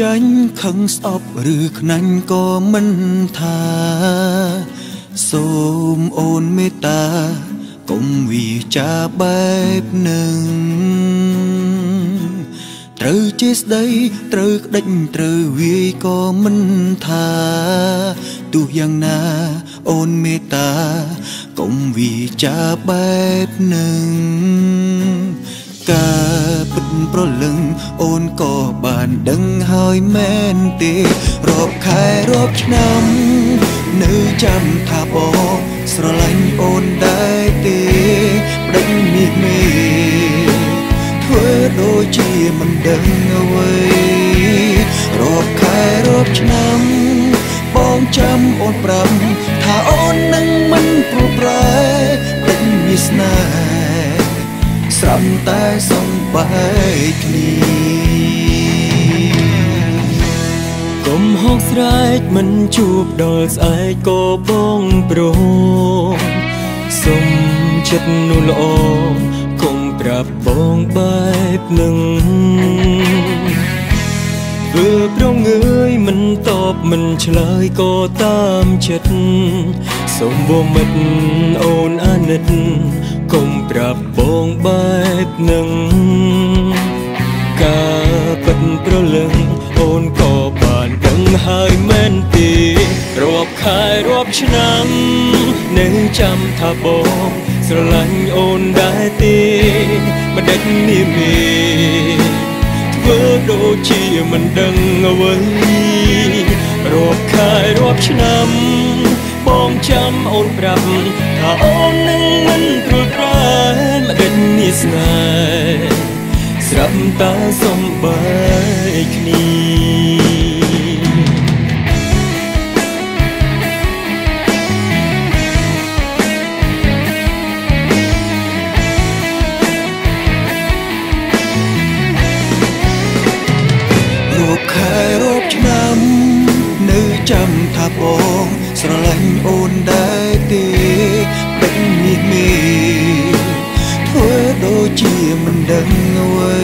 ចាញ់ខឹងស្អប់ឬខ្នាញ់ក៏មិនថាសូមអូនមេត្តាកុំវាចាបែបនឹងត្រូវជាស្ដីត្រូវក្តិចត្រូវវាយក៏មិនថាទោះយ៉ាងណាអូនមេត្តាកុំវាចាបែបនឹងការ ពិតប្រលឹងអូនក៏បានដឹងហើយមែនទេរាប់ខែរាប់ឆ្នាំនៅចាំថាបងស្រឡាញ់អូនដែរទេប្តេជ្ញាមេធ្វើដូចជាមិនដឹងអ្វីរាប់ខែរាប់ឆ្នាំបងចាំអូនប្រាំថាអូ បែកគ្នាហកស្រែកមិនជួបដល់ស្អែកក៏បងប្រងសុំចិត្តនោះល្អកុំប្រាប់បងបែបនឹងធ្វើប្រងើយមិនតបមិនឆ្លើយក៏តាមចិត្តសូមបងមិត្តអូនអាណិតកុំ ប្រាប់បងបែបនឹងការពិតប្រលឹងអូនក៏បានដឹងហើយមែនទេរាប់ខែរាប់ឆ្នាំនៅចាំថាបងស្រឡាញ់អូនដែរទេមិនដេចនាមីធ្វើដូចជាមិនដឹងអ្វីរាប់ខែរាប់ឆ្នាំបងចាំអូនប្រាប់ថាអូននឹងមិនព្រួយប្រែមិនដេចនេះ ស្នេហ៍ស្រាប់តែសំបែកគ្នារូបខែរូបឆ្នាំនៅចាំថាបងស្រឡាញ់អូនដែរទេពេញនេះមេ ដូចជាមិនដឹងអ្វី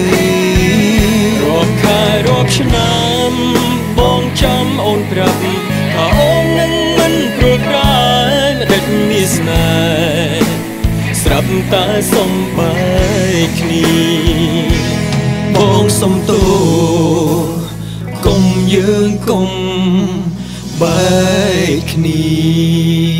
រាប់ខែរាប់ឆ្នាំបងចាំអូនប្រាប់ថាអូននឹងមិនព្រួយប្រែមិនដេចមានស្នេហ៍ស្រាប់តែសំបែកគ្នាបងសុំទោកុំយើងកុំបែកគ្នា